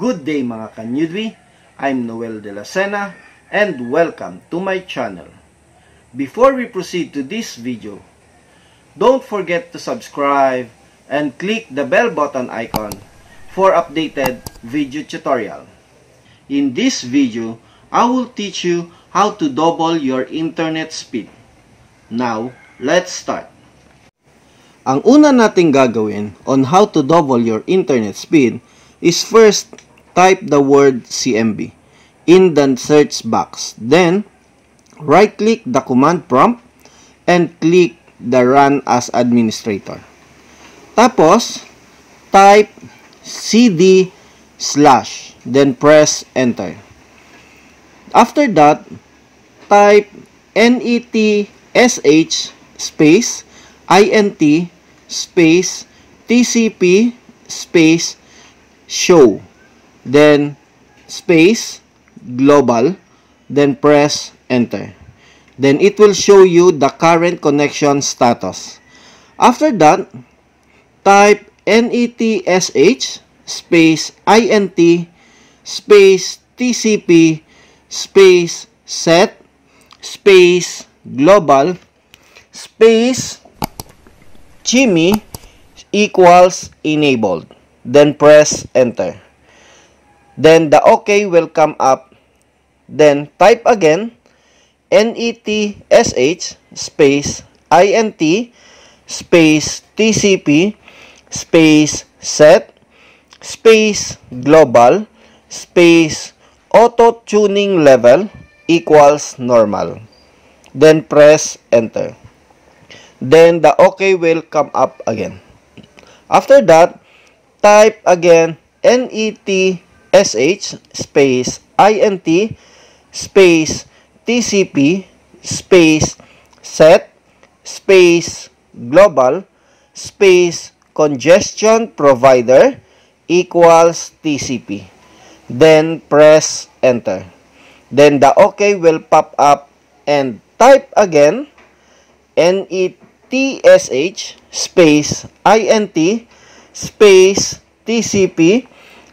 Good day mga kanyudwi, I'm Noel de la Sena and welcome to my channel. Before we proceed to this video, don't forget to subscribe and click the bell button icon for updated video tutorial. In this video, I will teach you how to double your internet speed. Now, let's start. Ang una nating gagawin on how to double your internet speed is first type the word CMB in the search box. Then, right click the command prompt and click the run as administrator. Tapos, type cd slash then press enter. After that, type netsh space int space tcp space show then space global. Then press enter. Then it will show you the current connection status. After that type netsh space int space tcp space set space global space Jimmy equals enabled. Then press enter. Then the OK will come up. Then type again netsh space int space tcp space set space global space auto tuning level equals normal. Then press enter. Then the OK will come up again. After that, type again netsh space int space tcp space set space global space congestion provider equals tcp then press enter. Then the ok will pop up and type again netsh space int space TCP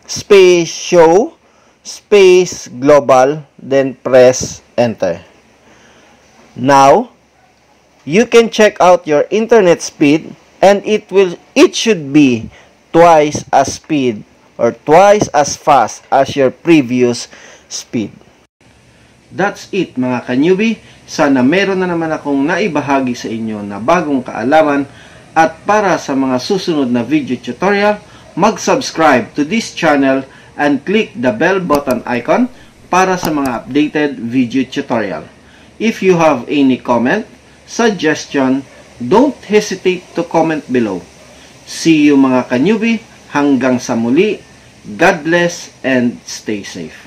space show space global then press enter. Now, you can check out your internet speed and it will it should be twice as speed or twice as fast as your previous speed. That's it mga kanyubi. Sana meron na naman akong naibahagi sa inyo na bagong kaalaman at para sa mga susunod na video tutorial, mag-subscribe to this channel and click the bell button icon para sa mga updated video tutorial. If you have any comment, suggestion, don't hesitate to comment below. See you mga kanyubi hanggang sa muli. God bless and stay safe.